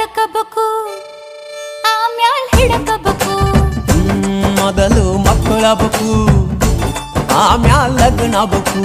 ನೆಟಗು ಆಮ್ಯಾಲ್ ಹಿಡಕಬೇಕು ಮೊದಲು ಮಕ್ಕಳಬೇಕು ಆಮ್ಯಾಲ್ ಲಗ್ನಬೇಕು